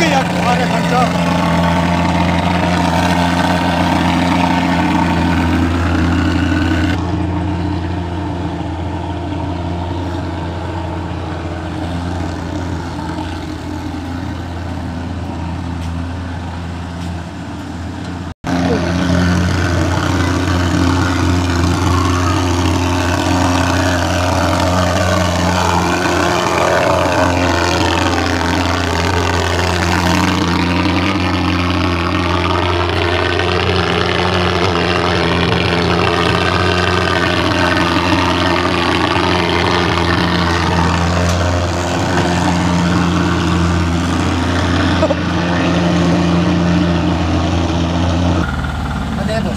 给俺划着上车。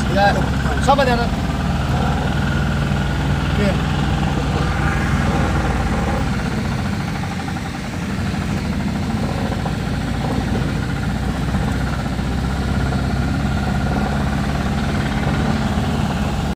你看，上半天呢？